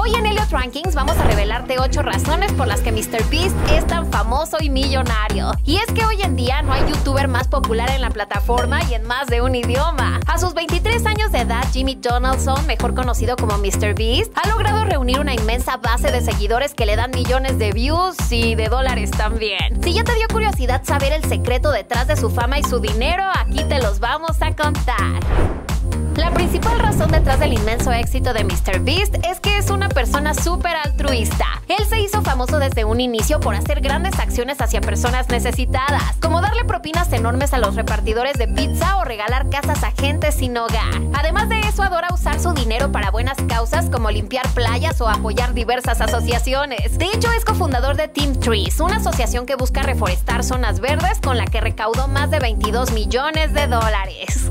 Hoy en Elliot Rankings vamos a revelarte 8 razones por las que MrBeast es tan famoso y millonario. Y es que hoy en día no hay youtuber más popular en la plataforma y en más de un idioma. A sus 23 años de edad, Jimmy Donaldson, mejor conocido como MrBeast, ha logrado reunir una inmensa base de seguidores que le dan millones de views y de dólares también. Si ya te dio curiosidad saber el secreto detrás de su fama y su dinero, aquí te los vamos a contar. La principal detrás del inmenso éxito de MrBeast es que es una persona súper altruista. Él se hizo famoso desde un inicio por hacer grandes acciones hacia personas necesitadas, como darle propinas enormes a los repartidores de pizza o regalar casas a gente sin hogar. Además de eso, adora usar su dinero para buenas causas como limpiar playas o apoyar diversas asociaciones. De hecho, es cofundador de Team Trees, una asociación que busca reforestar zonas verdes con la que recaudó más de 22 millones de dólares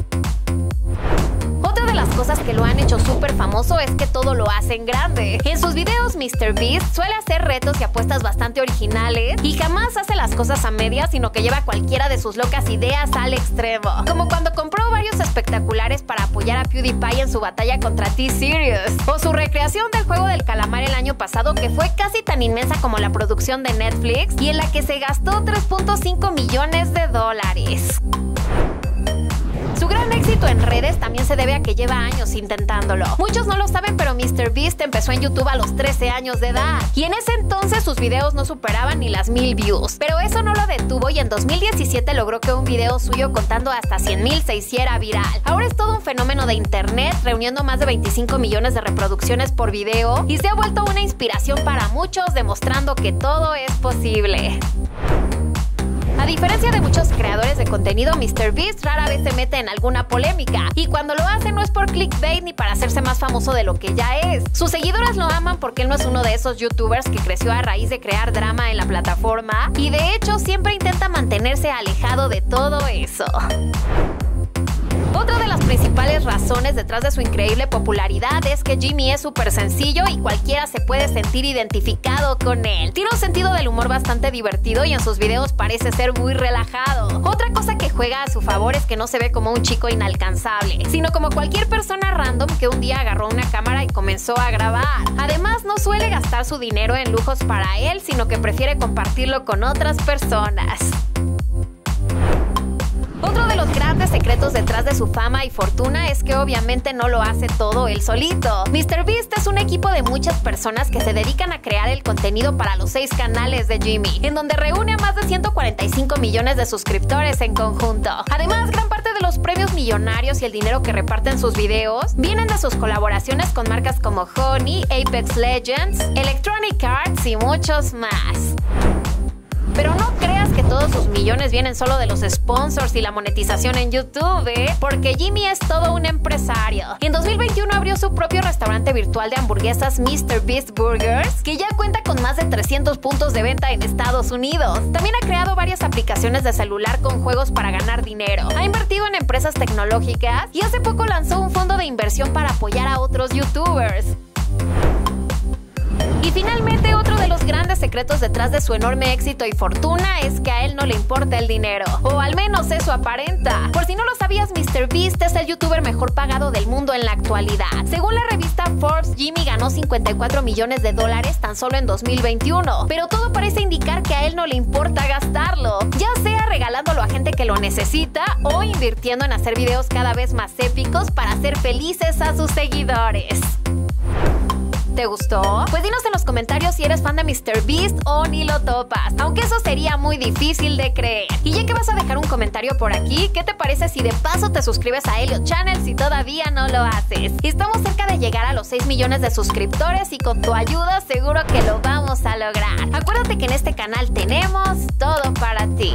las cosas que lo han hecho súper famoso es que todo lo hacen grande. En sus videos, MrBeast suele hacer retos y apuestas bastante originales y jamás hace las cosas a medias, sino que lleva cualquiera de sus locas ideas al extremo. Como cuando compró varios espectaculares para apoyar a PewDiePie en su batalla contra T-Series. O su recreación del juego del calamar el año pasado que fue casi tan inmensa como la producción de Netflix y en la que se gastó 3.5 millones de dólares éxito en redes también se debe a que lleva años intentándolo. Muchos no lo saben, pero MrBeast empezó en YouTube a los 13 años de edad. Y en ese entonces sus videos no superaban ni las mil views. Pero eso no lo detuvo y en 2017 logró que un video suyo contando hasta 100 mil se hiciera viral. Ahora es todo un fenómeno de internet, reuniendo más de 25 millones de reproducciones por video y se ha vuelto una inspiración para muchos, demostrando que todo es posible. A diferencia de muchos creadores de contenido, MrBeast rara vez se mete en alguna polémica. Y cuando lo hace no es por clickbait ni para hacerse más famoso de lo que ya es. Sus seguidoras lo aman porque él no es uno de esos youtubers que creció a raíz de crear drama en la plataforma. Y de hecho siempre intenta mantenerse alejado de todo eso. Razones detrás de su increíble popularidad es que Jimmy es súper sencillo y cualquiera se puede sentir identificado con él. Tiene un sentido del humor bastante divertido y en sus videos parece ser muy relajado. Otra cosa que juega a su favor es que no se ve como un chico inalcanzable, sino como cualquier persona random que un día agarró una cámara y comenzó a grabar. Además, no suele gastar su dinero en lujos para él, sino que prefiere compartirlo con otras personas. Su fama y fortuna es que obviamente no lo hace todo él solito. MrBeast es un equipo de muchas personas que se dedican a crear el contenido para los seis canales de Jimmy, en donde reúne a más de 145 millones de suscriptores en conjunto. Además, gran parte de los premios millonarios y el dinero que reparten sus videos vienen de sus colaboraciones con marcas como Honey, Apex Legends, Electronic Arts y muchos más. Pero no que todos sus millones vienen solo de los sponsors y la monetización en YouTube, ¿eh? porque Jimmy es todo un empresario. En 2021 abrió su propio restaurante virtual de hamburguesas Mr. Beast Burgers, que ya cuenta con más de 300 puntos de venta en Estados Unidos. También ha creado varias aplicaciones de celular con juegos para ganar dinero. Ha invertido en empresas tecnológicas y hace poco lanzó un fondo de inversión para apoyar a otros youtubers. Y finalmente, otro de los grandes secretos detrás de su enorme éxito y fortuna es que a él no le importa el dinero. O al menos eso aparenta. Por si no lo sabías, MrBeast es el youtuber mejor pagado del mundo en la actualidad. Según la revista Forbes, Jimmy ganó 54 millones de dólares tan solo en 2021. Pero todo parece indicar que a él no le importa gastarlo. Ya sea regalándolo a gente que lo necesita o invirtiendo en hacer videos cada vez más épicos para hacer felices a sus seguidores. ¿Te gustó? Pues dinos en los comentarios si eres fan de MrBeast o ni lo topas, aunque eso sería muy difícil de creer. Y ya que vas a dejar un comentario por aquí, ¿qué te parece si de paso te suscribes a Elliot Channel si todavía no lo haces? Estamos cerca de llegar a los 6 millones de suscriptores y con tu ayuda seguro que lo vamos a lograr. Acuérdate que en este canal tenemos todo para ti.